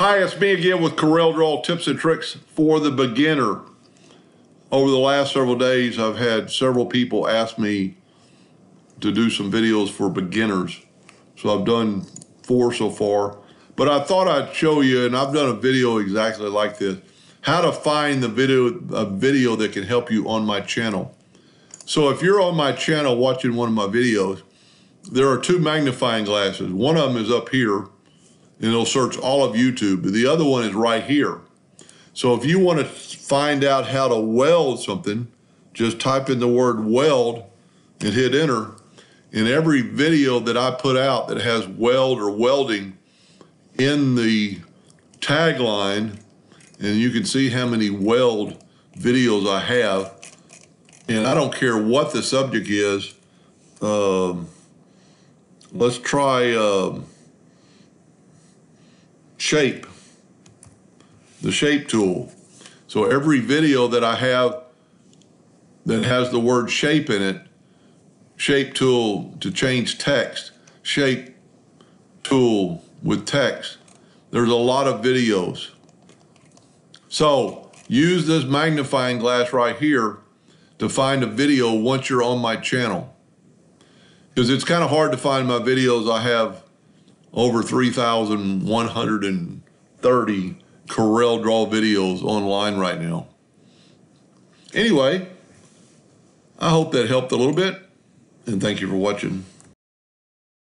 Hi, it's me again with Corel Draw tips and tricks for the beginner. Over the last several days, I've had several people ask me to do some videos for beginners. So I've done four so far. But I thought I'd show you, and I've done a video exactly like this, how to find the video a video that can help you on my channel. So if you're on my channel watching one of my videos, there are two magnifying glasses. One of them is up here, and it'll search all of YouTube. But the other one is right here. So if you want to find out how to weld something, just type in the word weld and hit enter. In every video that I put out that has weld or welding in the tagline, and you can see how many weld videos I have. And I don't care what the subject is. Um, let's try um, shape, the shape tool. So every video that I have that has the word shape in it, shape tool to change text, shape tool with text. There's a lot of videos. So use this magnifying glass right here to find a video once you're on my channel. Because it's kind of hard to find my videos. I have over 3,130 Corel Draw videos online right now. Anyway, I hope that helped a little bit, and thank you for watching.